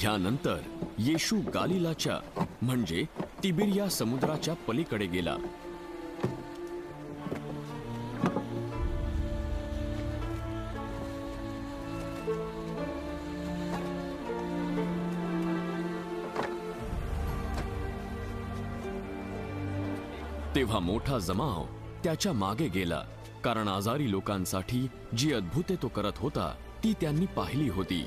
ह्यानंतर येशू गालिलाच्या म्हणजे तिबिरिया समुद्राच्या पलीकडे गेला. तेव्हा मोठा जमाव त्याच्यामागे गेला कारण आजारी लोकांसाठी जी अद्भुते तो करत होता ती त्यांनी पाहिली होती.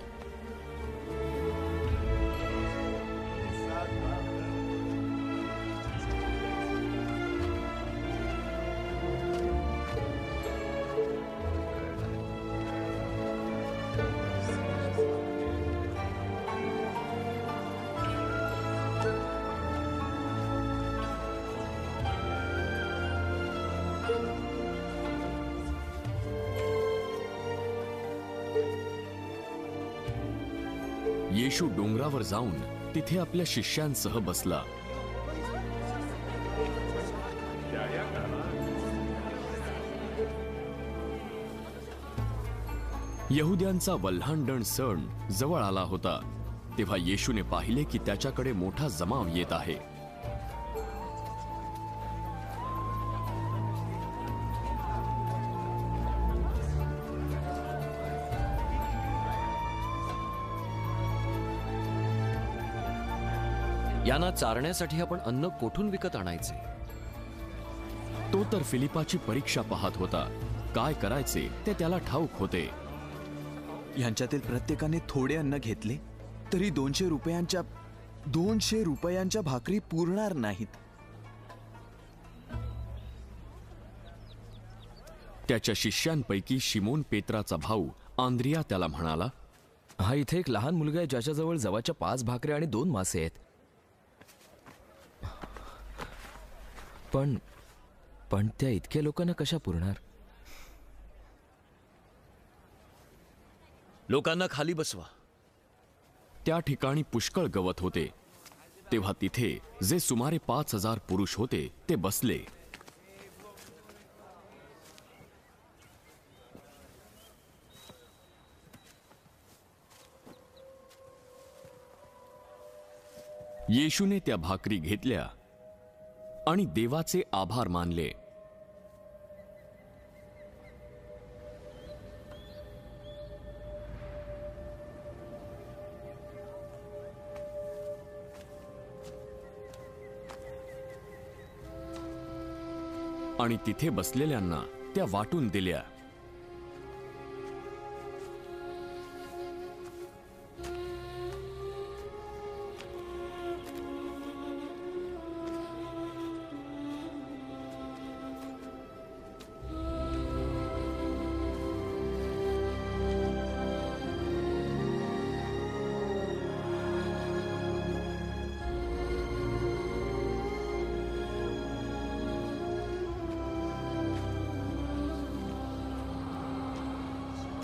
येशू डोंगरावर जाऊन तिथे आपल्या शिष्यांसह बसला. यहुद्यांचा वल्हांडण सण जवळ आला होता. तेव्हा येशूने पाहिले की त्याच्याकडे मोठा जमाव येत आहे. यांना चारण्यासाठी आपण अन्न कोठून विकत आणायचे? तो तर फिलिपाची परीक्षा पाहत होता. काय करायचे ते त्याला ठाऊक होते. यांच्यातील प्रत्येकाने थोडे अन्न घेतले तरी दोनशे रुपयांच्या दोनशे रुपयांच्या भाकरी पुरणार नाहीत. त्याच्या शिष्यांपैकी शिमोन पेत्राचा भाऊ आंद्रिया त्याला म्हणाला हा इथे एक लहान मुलगा आहे ज्याच्याजवळ जवळच्या पाच भाकऱ्या आणि दोन मासे आहेत. पण पण त्या इतक्या लोकांना कशा पुरणार? लोकांना खाली बसवा. त्या ठिकाणी पुष्कळ गवत होते. तेव्हा तिथे जे सुमारे पाच हजार पुरुष होते ते बसले. येशूने त्या भाकरी घेतल्या. आणि देवाचे आभार मानले. आणि तिथे बसलेल्यांना त्या वाटून दिल्या.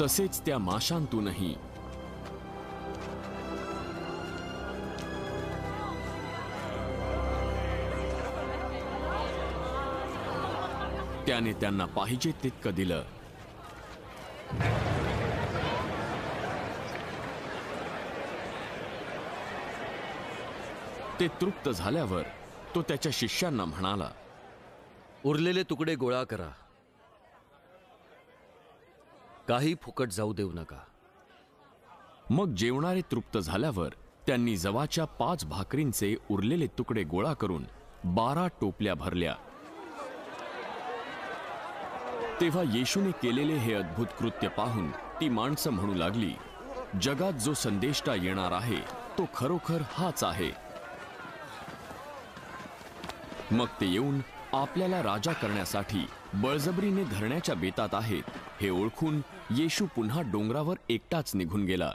तसेच त्या माशांतूनही. त्याने त्यांना पाहिजे तितकं दिलं. ते तृप्त झाल्यावर तो त्याच्या शिष्यांना म्हणाला उरलेले तुकडे गोळा करा. काही फुकट जाऊ देऊ नका. मग जेवणारे तृप्त झाल्यावर त्यांनी जवाच्या पाच भाकरींचे उरलेले तुकडे गोळा करून बारा टोपल्या भरल्या. तेव्हा येशूने केलेले हे अद्भुत कृत्य पाहून ती माणसं म्हणू लागली जगात जो संदेष्टा येणार आहे तो खरोखर हाच आहे. मग ते येऊन आपल्याला राजा करण्यासाठी बळजबरीने धरण्याच्या बेतात आहेत हे ओळखून येशू पुन्हा डोंगरावर एकटाच निघून गेला.